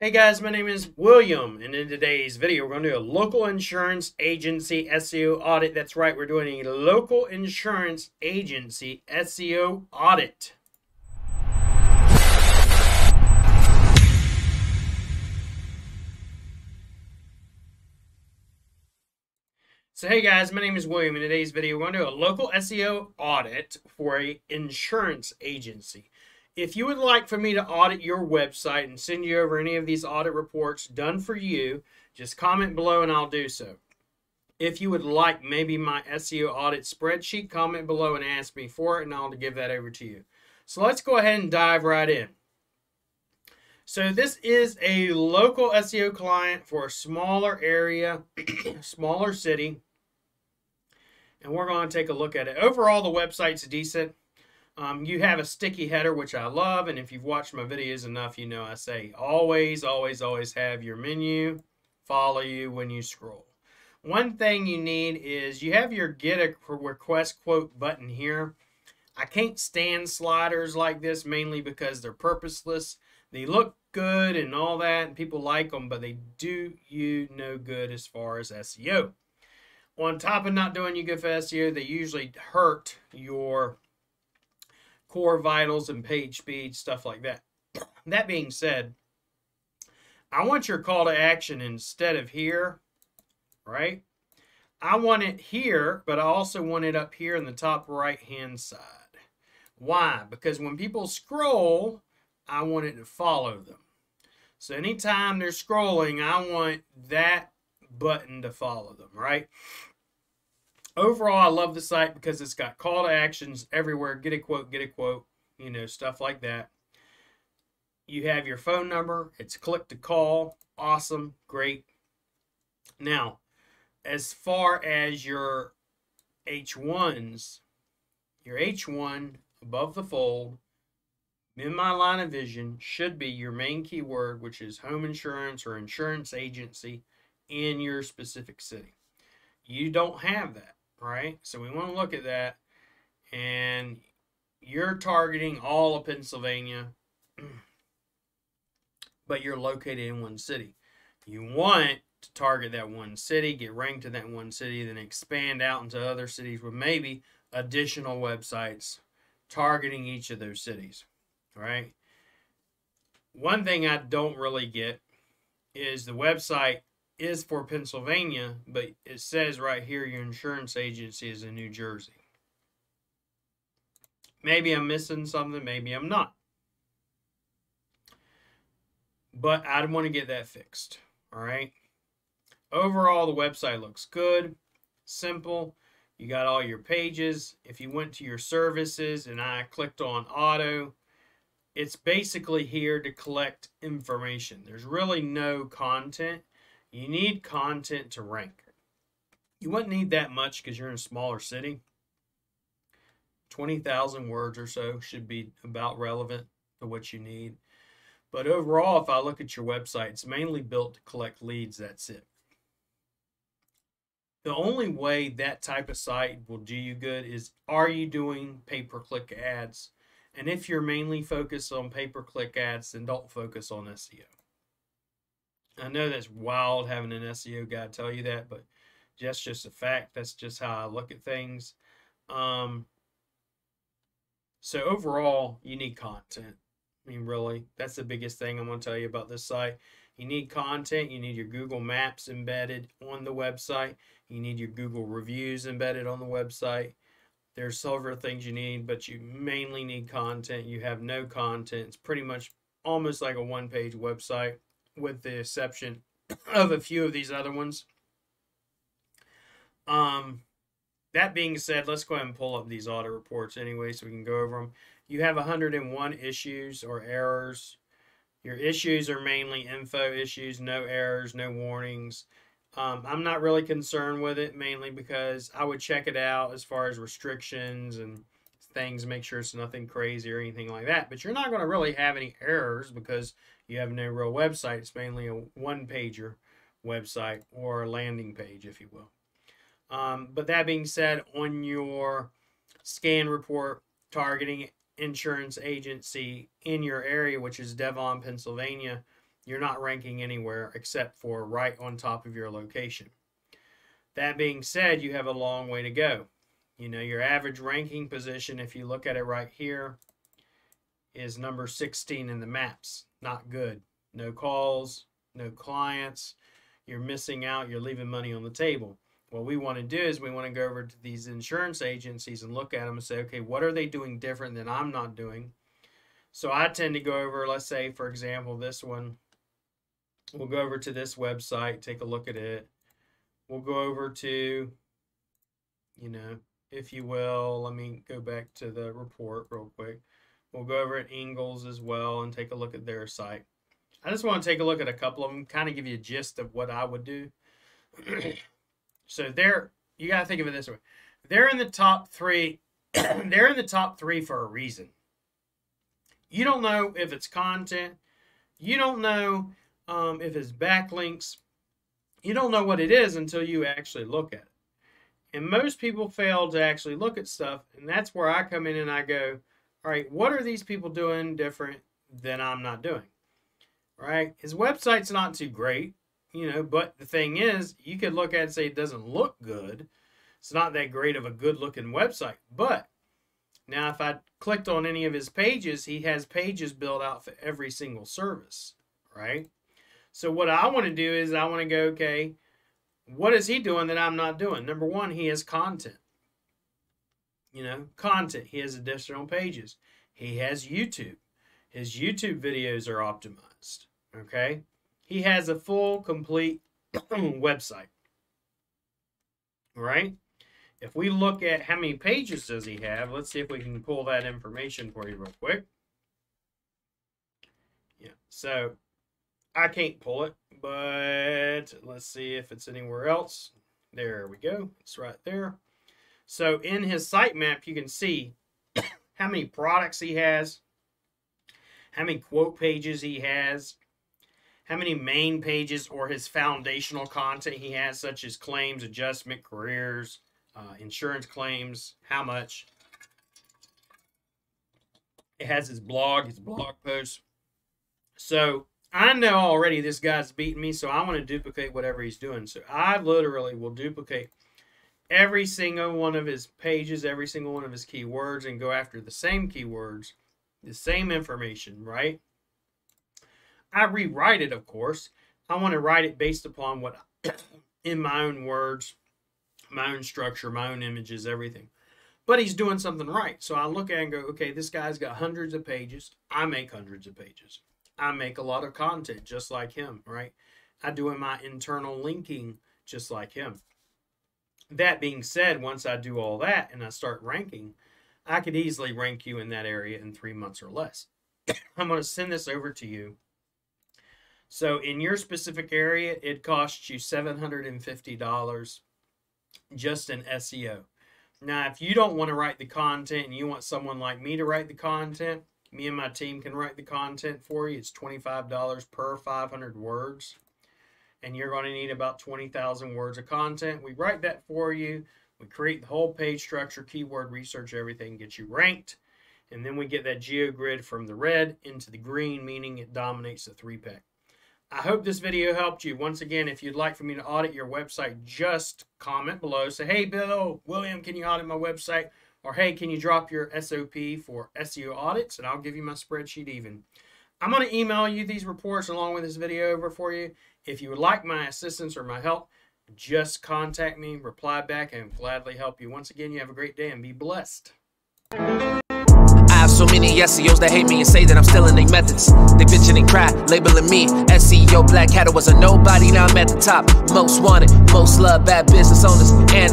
Hey guys, my name is William, and in today's video, we're going to do a local insurance agency SEO audit. That's right, we're doing a local insurance agency SEO audit. So hey guys, my name is William. In today's video, we're going to do a local SEO audit for a insurance agency. If you would like for me to audit your website and send you over any of these audit reports done for you, just comment below and I'll do so. If you would like maybe my SEO audit spreadsheet, comment below and ask me for it and I'll give that over to you. So let's go ahead and dive right in. So this is a local SEO client for a smaller area, smaller city. And we're going to take a look at it. Overall, the website's decent. Um, you have a sticky header, which I love, and if you've watched my videos enough, you know I say always, always, always have your menu follow you when you scroll. One thing you need is you have your get a request quote button here. I can't stand sliders like this mainly because they're purposeless. They look good and all that, and people like them, but they do you no good as far as SEO. On top of not doing you good for SEO, they usually hurt your core vitals and page speed, stuff like that. That being said, I want your call to action instead of here, right? I want it here, but I also want it up here in the top right hand side. Why? Because when people scroll, I want it to follow them. So anytime they're scrolling, I want that button to follow them, right? Overall, I love the site because it's got call to actions everywhere. Get a quote, get a quote, you know, stuff like that. You have your phone number. It's click to call. Awesome. Great. Now, as far as your H1s, your H1 above the fold, in my line of vision, should be your main keyword, which is home insurance or insurance agency in your specific city. You don't have that right? So we want to look at that. And you're targeting all of Pennsylvania, but you're located in one city. You want to target that one city, get ranked to that one city, then expand out into other cities with maybe additional websites targeting each of those cities, right? One thing I don't really get is the website is for Pennsylvania, but it says right here your insurance agency is in New Jersey. Maybe I'm missing something, maybe I'm not. But I'd want to get that fixed. All right. Overall, the website looks good, simple. You got all your pages. If you went to your services and I clicked on auto, it's basically here to collect information. There's really no content. You need content to rank. You wouldn't need that much because you're in a smaller city. 20,000 words or so should be about relevant to what you need. But overall, if I look at your website, it's mainly built to collect leads. That's it. The only way that type of site will do you good is are you doing pay per click ads? And if you're mainly focused on pay per click ads, then don't focus on SEO. I know that's wild having an SEO guy tell you that, but that's just a fact. That's just how I look at things. Um, so overall, you need content. I mean, really, that's the biggest thing I'm going to tell you about this site. You need content. You need your Google Maps embedded on the website. You need your Google reviews embedded on the website. There's several things you need, but you mainly need content. You have no content. It's pretty much almost like a one-page website with the exception of a few of these other ones. Um, that being said, let's go ahead and pull up these audit reports anyway so we can go over them. You have 101 issues or errors. Your issues are mainly info issues, no errors, no warnings. Um, I'm not really concerned with it mainly because I would check it out as far as restrictions and things, make sure it's nothing crazy or anything like that. But you're not going to really have any errors because you have no real website. It's mainly a one pager website or a landing page, if you will. Um, but that being said, on your scan report targeting insurance agency in your area, which is Devon, Pennsylvania, you're not ranking anywhere except for right on top of your location. That being said, you have a long way to go. You know, your average ranking position, if you look at it right here, is number 16 in the maps. Not good. No calls, no clients. You're missing out. You're leaving money on the table. What we want to do is we want to go over to these insurance agencies and look at them and say, okay, what are they doing different than I'm not doing? So I tend to go over, let's say, for example, this one. We'll go over to this website, take a look at it. We'll go over to, you know, if you will, let me go back to the report real quick. We'll go over at Ingalls as well and take a look at their site. I just want to take a look at a couple of them, kind of give you a gist of what I would do. so they're, you got to think of it this way. They're in the top three. they're in the top three for a reason. You don't know if it's content. You don't know um, if it's backlinks. You don't know what it is until you actually look at it. And most people fail to actually look at stuff. And that's where I come in and I go, all right, what are these people doing different than I'm not doing? Right? His website's not too great, you know, but the thing is, you could look at it and say it doesn't look good. It's not that great of a good looking website. But now, if I clicked on any of his pages, he has pages built out for every single service, right? So what I want to do is I want to go, okay, what is he doing that I'm not doing? Number one, he has content. You know, content. He has additional pages. He has YouTube. His YouTube videos are optimized. Okay. He has a full, complete website. Right? If we look at how many pages does he have, let's see if we can pull that information for you real quick. Yeah, so I can't pull it, but let's see if it's anywhere else. There we go. It's right there. So in his sitemap, you can see how many products he has, how many quote pages he has, how many main pages or his foundational content he has, such as claims, adjustment, careers, uh, insurance claims, how much. It has his blog, his blog posts. So I know already this guy's beating me, so I want to duplicate whatever he's doing. So I literally will duplicate every single one of his pages, every single one of his keywords, and go after the same keywords, the same information, right? I rewrite it, of course. I want to write it based upon what, in my own words, my own structure, my own images, everything. But he's doing something right. So I look at and go, okay, this guy's got hundreds of pages. I make hundreds of pages. I make a lot of content just like him, right? I do my internal linking just like him. That being said, once I do all that and I start ranking, I could easily rank you in that area in three months or less. I'm going to send this over to you. So in your specific area, it costs you $750 just in SEO. Now, if you don't want to write the content and you want someone like me to write the content, me and my team can write the content for you. It's $25 per 500 words. And you're going to need about 20,000 words of content. We write that for you. We create the whole page structure, keyword research, everything, get you ranked. And then we get that GeoGrid from the red into the green, meaning it dominates the three pack. I hope this video helped you. Once again, if you'd like for me to audit your website, just comment below. Say, hey, Bill, William, can you audit my website? Or, hey, can you drop your SOP for SEO audits? And I'll give you my spreadsheet even. I'm going to email you these reports along with this video over for you. If you would like my assistance or my help, just contact me, reply back, and gladly help you. Once again, you have a great day and be blessed. I have so many SEOs that hate me and say that I'm stealing their methods. They bitching and cry, labeling me SEO Black Hat was a nobody, now I'm at the top. Most wanted, most loved, bad business owners, and